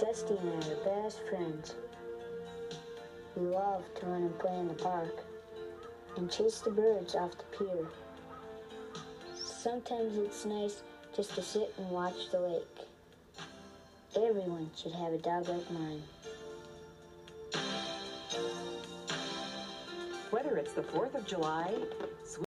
Dusty and I are best friends. We love to run and play in the park and chase the birds off the pier. Sometimes it's nice just to sit and watch the lake. Everyone should have a dog like mine. Whether it's the 4th of July,